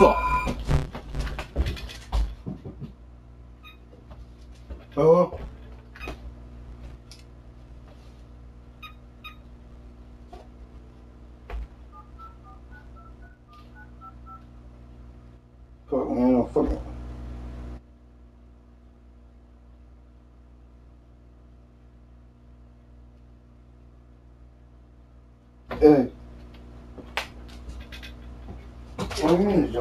Fuck. Hello? Fuck, man. What do you mean.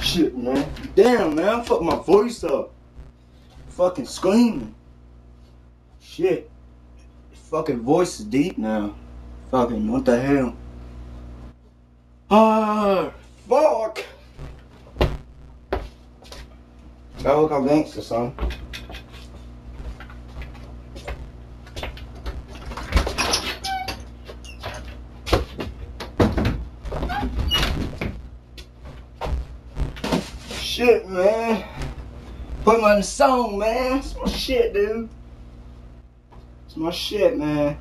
Shit, man. Damn, man. Fuck my voice up. Fucking screaming. Shit. Fucking voice is deep now. Fucking, what the hell? Ah, fuck. Gotta look how gangster, son. Shit, man. Put my song, man. It's my shit, dude. It's my shit, man.